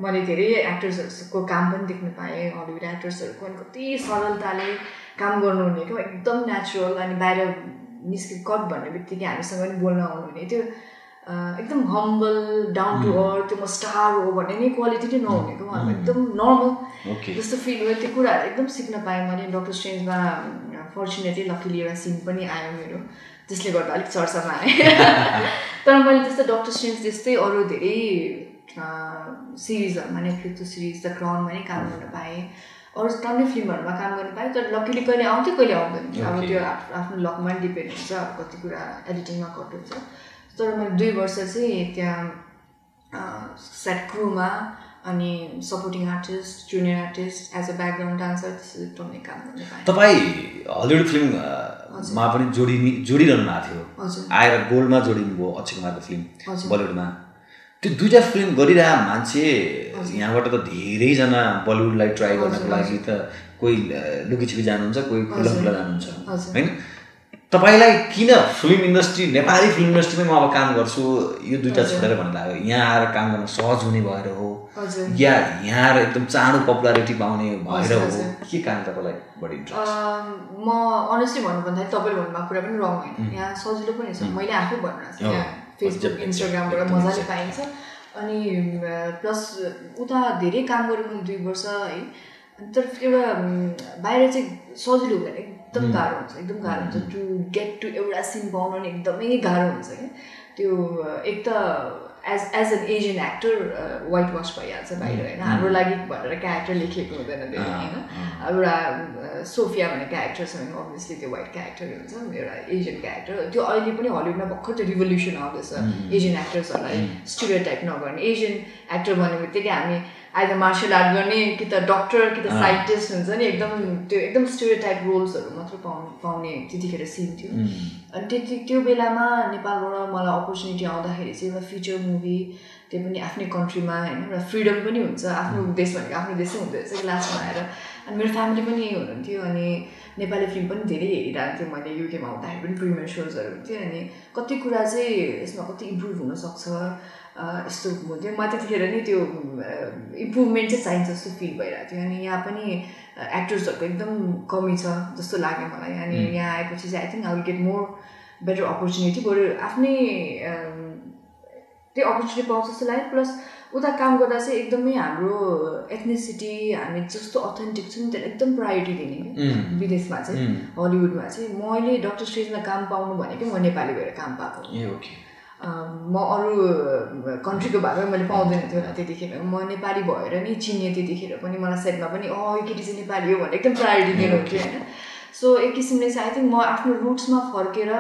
S2: मैले धेरै एक्टर्सहरूको काम पनि देख्न पाएँ हलिउड एक्टर्सहरूको अनि कति सरलताले काम गर्नुहुने क्या एकदम नेचुरल अनि बाहिर निस्के कट भन्ने बित्तिकै हामीसँग पनि बोल्न आउनुहुने त्यो एकदम हम्बल डाउन टु अर्थ त्यो म स्टार हो भन्ने नै क्वालिटी नै नहुनेको उहाँहरूको एकदम नर्मल जस्तो फिल भयो त्यो कुराहरू एकदम सिक्न पाएँ मैले डक्टर स्ट्रेन्जमा फर्चुनेटली लकिली एउटा सिन पनि आयो मेरो त्यसले गर्दा अलिक चर्चामा आएँ तर मैले त्यस्तो डक्टर स्ट्रेन्ज जस्तै अरू धेरै सिरिजहरूमा नेटफ्लिक्सको सिरिज द क्राउनमा नै काम गर्न पाएँ अरू टन्नै फिल्महरूमा काम गर्न पाएँ तर लकिली कहिले आउँथ्यो कहिले आउँदैन। अब. त्यो आफ- आफ्नो लकमा पनि डिपेन्ड हुन्छ अब कति कुरा एडिटिङमा कट हुन्छ तर मैले दुई वर्ष चाहिँ त्यहाँ सेट क्रुमा अनि supporting artist junior artist as a background dancer त्यसरी टन्नै काम गर्न पाएँ
S1: तपाईँ हलिउड फिल्ममा पनि जोडिने जोडिरहनु भएको थियो।
S2: हजुर।
S1: आएर गोल्डमा जोडिनु भयो अक्षय कुमारको फिल्म। बलिउडमा। त्यो दुइटा फिल्म गरिरहेको मान्छे। यहाँबाट त धेरैजना बलिउडलाई ट्राई गर्नको लागि त कोही लुकी छिपी जानुहुन्छ कोही खुल्ला। खुल्ला जानुहुन्छ। होइन? तपाईँलाई किन फिल्म इन्डस्ट्री नेपाली फिल्म इन्डस्ट्रीमै म अब काम गर्छु यो दुइटा छोडेर भन्नु लाग्यो यहाँ आएर काम गर्न सहज हुने भएर हो या यहाँ आएर एकदम चाँडो पपुलारिटी पाउने भएर हो के कारण तपाईँलाई बढी इन्ट्रेस्ट
S2: म अनेस्टली भन्नु भन्दाखेरि तपाईँले भन्नुभएको कुरा पनि रङ होइन। यहाँ सजिलो पनि छ। मैले आफै भनिरहेको छु।
S1: हो,
S2: यहाँ फेसबुक इन्स्टाग्रामबाट मजाले. पाइन्छ। अनि प्लस उता धेरै काम गरेँ मैले दुई वर्ष है। तर एउटा बाहिर चाहिँ सजिलो हुँदैन एकदम गाह्रो हुन्छ एकदम गाह्रो हुन्छ। टु गेट टु एउटा सिन पाउनु एकदमै गाह्रो हुन्छ क्या। त्यो एक त as as an Asian actor whitewash भइहाल्छ बाहिर होइन हाम्रो लागि भनेर क्यारेक्टर लेखिएको हुँदैन त्यो होइन। एउटा अ, सोफिया भन्ने क्यारेक्टर छ भने अभियसली त्यो वाइट क्यारेक्टर हुन्छ एउटा एजियन क्यारेक्टर त्यो अहिले पनि हलिउडमा भर्खर त्यो रिभोल्युसन आउँदैछ। एजियन एक्टर्सहरूलाई स्टिरियो टाइप नगर्ने। एजियन एक्टर भन्ने बित्तिकै हामी आइदर मार्सल आर्ट गर्ने कि त डक्टर कि त साइन्टिस्ट हुन्छ नि एकदम त्यो एकदम स्टिरियो टाइप रोल्सहरू मात्र पाउनु पाउने त्यतिखेर सिन थियो। अनि त्यति त्यो बेलामा नेपालबाट मलाई अपर्च्युनिटी आउँदाखेरि चाहिँ एउटा फिचर मुभी त्यो पनि आफ्नै कन्ट्रीमा होइन एउटा फ्रिडम पनि हुन्छ आफ्नो देश भनेको आफ्नो देशै हुँदो रहेछ लास्टमा आएर। अनि मेरो फ्यामिली पनि हुनुहुन्थ्यो अनि नेपाली फिल्म पनि धेरै हेरिरहेको थिएँ मैले युकेमा आउँदाखेरि पनि प्रिमियर सोजहरू हुन्थ्यो अनि कति कुरा चाहिँ यसमा कति इम्प्रुभ हुनसक्छ यस्तो हुन्थ्यो। म त्यतिखेर नि त्यो इम्प्रुभमेन्ट चाहिँ चाहिन्छ जस्तो फिल भइरहेको थियो। अनि यहाँ पनि एक्टर्सहरूको एकदम कमी छ जस्तो लाग्यो मलाई। अनि यहाँ आएपछि चाहिँ I think I will get more better opportunity बरु आफ्नै त्यो अपर्च्युनिटी पाउँछ जस्तो लाग्यो। प्लस उता काम गर्दा चाहिँ एकदमै हाम्रो एथनिसिटी हामी जस्तो अथेन्टिक छ त्यसलाई एकदम प्रायोरिटी दिने विदेशमा चाहिँ हलिउडमा चाहिँ। मैले डक्टर स्ट्रेजमा काम पाउनु भनेकै म नेपाली भएर काम पाएको
S1: ए ओके
S2: अम, म अरू कन्ट्रीको भएकै मैले पाउँदैन थियो होला त्यतिखेर। म नेपाली भएर नि चिन्ने त्यतिखेर पनि मलाई सेटमा पनि अँ यो केटी चाहिँ नेपाली हो भनेर एकदम प्रायोरिटी दिनुहुन्थ्यो होइन। सो एक किसिमले चाहिँ आई थिङ्क म आफ्नो रुट्समा फर्केर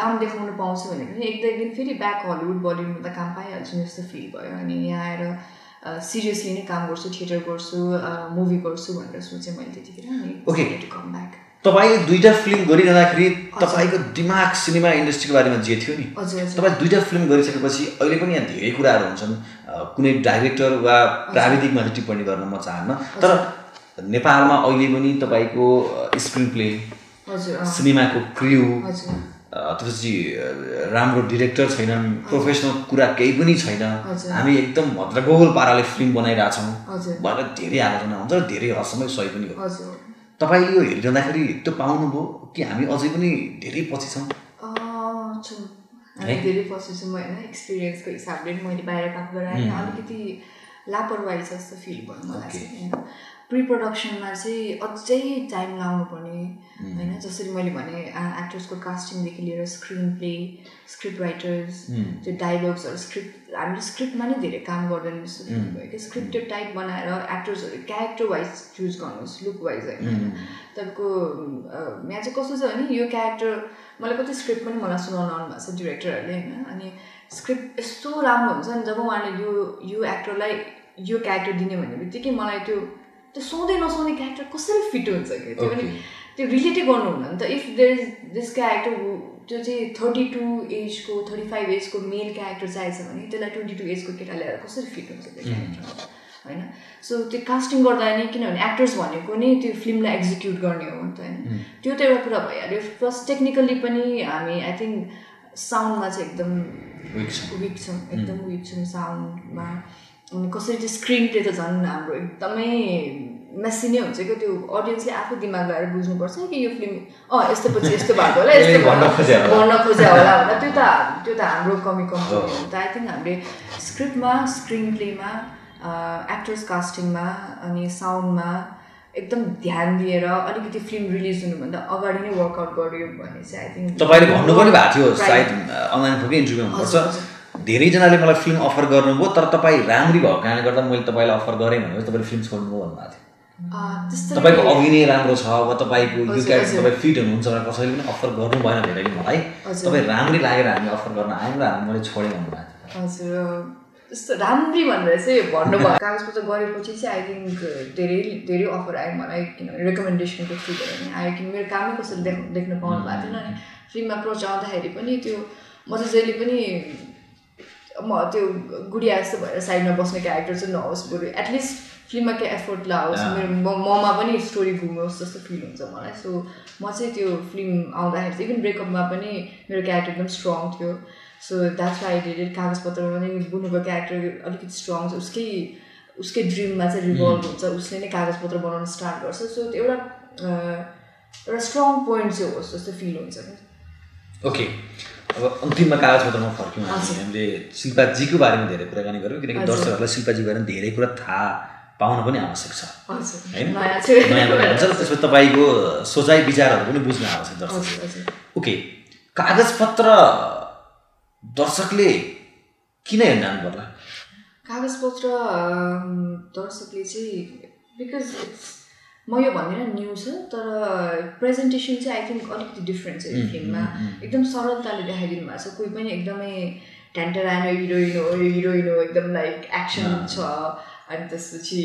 S2: काम देखाउनु पाउँछु भने पनि एक एक दिन फेरि ब्याक हलिउड बलिउडमा त काम पाइहाल्छु नि जस्तो फिल भयो। अनि यहाँ आएर सिरियसली नै काम गर्छु थिएटर गर्छु मुभी गर्छु भनेर सोचेँ मैले त्यतिखेर. अनि टु कम ब्याक
S1: तपाईँले दुईवटा फिल्म गरिरहँदाखेरि तपाईँको दिमाग सिनेमा इन्डस्ट्रीको बारेमा जे थियो नि? तपाईँ दुईवटा फिल्म गरिसकेपछि अहिले पनि यहाँ धेरै कुराहरू हुन्छन्। कुनै डाइरेक्टर वा प्राविधिकमा चाहिँ टिप्पणी गर्न म चाहन्न। तर नेपालमा अहिले पनि तपाईँको स्क्रिन प्ले सिनेमाको
S2: हजुर।
S1: त्यसपछि राम्रो डिरेक्टर छैनन् प्रोफेसनल कुरा केही पनि छैन। हामी एकदम भद्रगोल पाराले फिल्म बनाइरहेछौँ। भनेर धेरै आलोचना हुन्छ र धेरै हदसम्म सही पनि हो। तपाईँले यो हेरिरहँदाखेरि त्यो पाउनुभयो कि हामी अझै पनि धेरै पछि छौँ? है?
S2: धेरै पछि छु म होइन? एक्सपिरियन्सको हिसाबले मैले बाहिर काम होइन अलिकति लापरवाही छ जस्तो फिल भयो मलाई. चाहिँ होइन प्रि प्रडक्सनमा चाहिँ अझै टाइम लाउनु पर्ने होइन? जसरी मैले भने एक्टर्सको कास्टिङदेखि लिएर स्क्रिन प्ले स्क्रिप्ट राइटर्स त्यो डायलग्सहरू स्क्रिप्ट हामीले स्क्रिप्टमा नै धेरै काम गर्दैन जस्तो भयो कि स्क्रिप्टेड टाइप बनाएर एक्टर्सहरू क्यारेक्टर वाइज चुज गर्नुहोस् लुक वाइज होइन तपाईँको यहाँ चाहिँ कस्तो छ भने यो क्यारेक्टर मलाई कति स्क्रिप्ट पनि मलाई सुनाउनु आउनु भएको छ डिरेक्टरहरूले होइन? अनि स्क्रिप्ट यस्तो राम्रो हुन्छ नि जब उहाँले यो यो एक्टरलाई यो क्यारेक्टर दिने भन्ने बित्तिकै मलाई त्यो त्यो सुँदै नसुहाउने क्यारेक्टर कसरी फिट हुन्छ कि? त्यो पनि. त्यो रिलेटै गर्नुहुन्न नि त। If there is this character त्यो चाहिँ थर्टी टू एजको थर्टी फाइभ एजको मेल क्यारेक्टर चाहिएको छ भने त्यसलाई ट्वेन्टी टू एजको केटा ल्याएर कसरी फिट हुन्छ त्यो क्यारेक्टर होइन? सो त्यो कास्टिङ गर्दा नि किनभने एक्टर्स भनेको नै त्यो फिल्मलाई एक्जिक्युट गर्ने हो नि त होइन? त्यो त एउटा कुरा भइहाल्यो। प्लस टेक्निकल्ली पनि हामी आई थिङ्क साउन्डमा चाहिँ एकदम
S1: विक छ।
S2: विक छौँ। एकदम विक छौँ साउन्डमा अनि कसरी त्यो स्क्रिन प्ले त झन् हाम्रो एकदमै मेसी नै हुन्छ क्या त्यो अडियन्सले आफै दिमाग लगाएर बुझ्नुपर्छ कि यो फिल्म अँ यस्तो पछि यस्तो भएको होला यस्तो
S1: भन्न खोज्या होला।
S2: भनेर त्यो त त्यो त हाम्रो कमी कमजोरी हो। त आई थिङ्क हामीले स्क्रिप्टमा स्क्रिन प्लेमा एक्टर्स कास्टिङमा अनि साउन्डमा एकदम ध्यान दिएर अलिकति फिल्म रिलिज हुनुभन्दा अगाडि नै वर्कआउट गर्यो भने चाहिँ आई थिङ्क
S1: तपाईँले भन्नु पनि भएको थियो सायद अनलाइन
S2: हजुर,
S1: हुनुपर्छ धेरैजनाले मलाई फिल्म अफर गर्नुभयो तर तपाईँ राम्री भएको कारणले गर्दा मैले तपाईँलाई अफर गरेँ भनेपछि तपाईँले फिल्म छोड्नुभयो भन्नुभएको थियो। तपाईँको अभिनय राम्रो छ वा तपाईँको यो क्यारेक्टर। तपाईँ फिट हुनुहुन्छ भनेर कसैले पनि अफर गर्नु भएन धेरै मलाई। तपाईँ राम्री लागेर हामी अफर गर्न आयौँ र हामी मैले छोडेँ भन्नुभएको थियो।
S2: हजुर त्यस्तो राम्री भनेर चाहिँ भन्नुभयो। कागजपत्र गरेपछि चाहिँ आई थिङ्क धेरै धेरै अफर आयो मलाई किनभने रेकमेन्डेसनको थ्रुबाट पनि आयो। कि मेरो कामै कसरी देख देख्न पाउनु भएको थिएन अनि फिल्ममा अप्रोच आउँदाखेरि पनि त्यो म चाहिँ जहिले पनि म त्यो गुडिया जस्तो भएर साइडमा बस्ने क्यारेक्टर चाहिँ नहोस् बरु एटलिस्ट फिल्ममा के एफोर्ट लाओस्। मेरो म- ममा पनि स्टोरी घुमोस् जस्तो फिल हुन्छ मलाई। सो म चाहिँ त्यो फिल्म आउँदाखेरि चाहिँ इभन ब्रेकअपमा पनि मेरो क्यारेक्टर एकदम स्ट्रङ थियो। So that's why did it कागजपत्रमा पनि बुनुको क्यारेक्टर अलिकति स्ट्रङ छ। उसकै उसकै ड्रिममा चाहिँ रिभल्भ हुन्छ। उसले नै कागजपत्र बनाउन स्टार्ट गर्छ। सो त्यो एउटा एउटा स्ट्रङ पोइन्ट चाहिँ होस् जस्तो फिल हुन्छ।
S1: ओके अब अन्तिममा कागजपत्रमा फर्क्यौँ। हामीले शिल्पाजीको बारेमा धेरै कुराकानी गऱ्यौँ किनकि। दर्शकहरूलाई शिल्पाजीको बारेमा धेरै कुरा थाहा पाउन पनि आवश्यक छ। होइन
S2: नयाँ
S1: कुरा हुन्छ। त्यसपछि तपाईँको सोचाइ विचारहरू पनि बुझ्न आवश्यक दर्शक ओके। कागजपत्र दर्शकले किन हेर्न पर्ला?
S2: कागजपत्र दर्शकले चाहिँ बिकज इट्स म यो भन्दिनँ न्यू छ तर प्रेजेन्टेसन चाहिँ आई थिङ्क अलिकति डिफ्रेन्ट छ यो फिल्ममा एकदम सरलताले देखाइदिनु भएको छ। कोही पनि एकदमै टेन्टरानो हिरोइन हो हिरोइन हो एकदम लाइक एक्सन छ। अनि त्यसपछि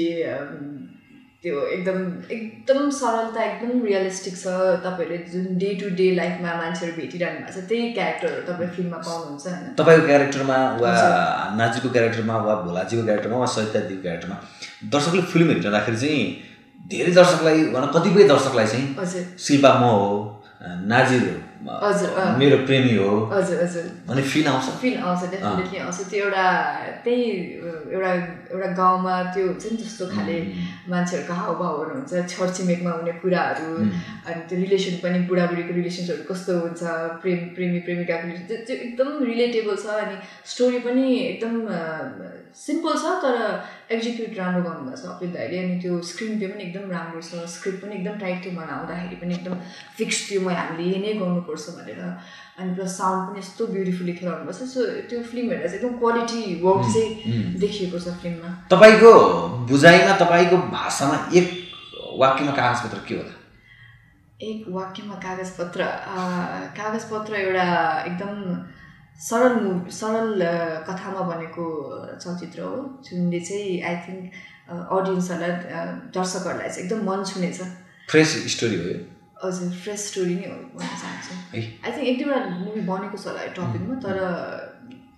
S2: त्यो एकदम एकदम सरलता एकदम रियलिस्टिक छ। तपाईँहरूले जुन डे टु डे लाइफमा मान्छेहरू भेटिरहनु भएको छ त्यही क्यारेक्टरहरू तपाईँ फिल्ममा पाउनुहुन्छ होइन?
S1: तपाईँको क्यारेक्टरमा वा। नाजीको क्यारेक्टरमा वा भोलाजीको क्यारेक्टरमा वा सरिताजीको क्यारेक्टरमा दर्शकले फिल्म हेरिरहँदाखेरि चाहिँ धेरै दर्शकलाई भनौँ कतिपय दर्शकलाई चाहिँ शिल्पा म हो नाजिर
S2: अँ।
S1: मेरो प्रेमी हो। भन्ने फिल आउँछ?
S2: फिल आउँछ डेफिनेटली आउँछ। त्यो एउटा त्यही एउटा एउटा गाउँमा त्यो हुन्छ नि त्यस्तो खाले मान्छेहरूको हावभावहरू हुन्छ छरछिमेकमा हुने कुराहरू अनि त्यो रिलेसन पनि बुढाबुढीको रिलेसन्सहरू कस्तो हुन्छ प्रेम प्रेमी प्रेमिकाको रिलेसन त्यो एकदम रिलेटेबल छ अनि स्टोरी पनि एकदम सिम्पल छ तर एक्जिक्युट राम्रो गर्नुभएको छ अपिल दाइले अनि त्यो स्क्रिन प्ले पनि एकदम राम्रो छ स्क्रिप्ट पनि एकदम टाइट थियो मलाई आउँदाखेरि पनि एकदम फिक्स थियो म हामीले यही नै गर्नुपर्छ भनेर. अनि प्लस साउन्ड पनि यस्तो ब्युटिफुल्ली खेलाउनु छ सो त्यो फिल्म हेर्दा चाहिँ एकदम क्वालिटी वर्क चाहिँ देखिएको छ फिल्ममा
S1: तपाईँको बुझाइमा तपाईँको भाषामा एक वाक्यमा कागजपत्र के होला?
S2: एक वाक्यमा कागजपत्र कागजपत्र एउटा एकदम सरल मुभी सरल कथामा बनेको चलचित्र हो जुनले चाहिँ आई थिङ्क अडियन्सहरूलाई दर्शकहरूलाई चाहिँ एकदम मन छुनेछ।
S1: फ्रेस स्टोरी हो
S2: हजुर फ्रेस स्टोरी नै हो भन्न चाहन्छु। आई थिङ्क एक दुईवटा मुभी बनेको छ होला यो टपिकमा तर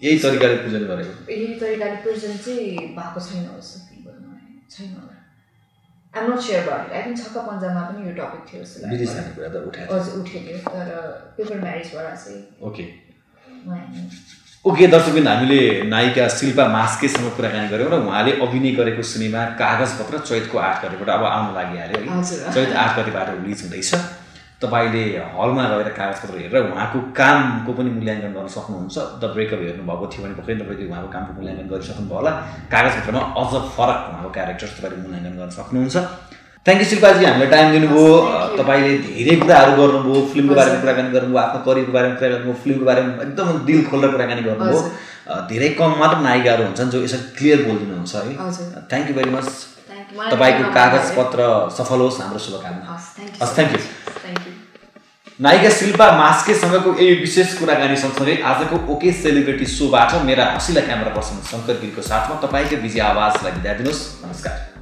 S1: यही तरिकाले प्रेजेन्ट गरेको?
S2: यही तरिकाले प्रेजेन्ट चाहिँ भएको छैन जस्तो फिल भयो छैन होला। I'm not share it. I think Chhakka पन्जाबमा पनि यो टपिक थियो जस्तो
S1: उठाएको
S2: हजुर उठेको तर पेपर म्यारेजबाट चाहिँ
S1: ओके। ओके दर्शकबिन हामीले नायिका शिल्पा मास्केसँग कुराकानी गऱ्यौँ र उहाँले अभिनय गरेको सिनेमा कागजपत्र चैतको आठ गतिबाट अब आउन लागिहाल्यो है। चैत आठ गतिबाट रिलिज हुँदैछ। तपाईँले हलमा गएर कागजपत्र हेरेर उहाँको कामको पनि मूल्याङ्कन गर्न सक्नुहुन्छ। द ब्रेकअप हेर्नुभएको थियो भने पक्कै तपाईँले उहाँको कामको मूल्याङ्कन गरिसक्नुभयो होला। कागजपत्रमा अझ फरक उहाँको क्यारेक्टर्स तपाईँले मूल्याङ्कन गर्न सक्नुहुन्छ। थ्याङ्क यू शिल्पाजी हामीलाई टाइम दिनुभयो. तपाईँले धेरै कुराहरू गर्नुभयो। फिल्मको बारेमा। कुराकानी गर्नुभयो। आफ्नो करियरको बारेमा कुरा गर्नुभयो। फिल्मको बारेमा एकदम दिल खोलेर कुराकानी गर्नुभयो। धेरै कम मात्र नायिकाहरू हुन्छन् जो यसरी क्लियर बोलिदिनुहुन्छ है। थ्याङ्क यू भेरी मच तपाईँको
S2: पनि
S1: कागजपत्र सफल होस् हाम्रो शुभकामना।
S2: हस्. थ्याङ्क यू
S1: नायिका शिल्पा मास्केसँगको यही विशेष कुराकानी सँगसँगै आजको ओके सेलिब्रेटी सोबाट मेरा हँसिला क्यामेरा पर्सन शङ्कर गिरीको साथमा तपाईँकै विजय आवाजलाई बिदा दिनुहोस्। नमस्कार।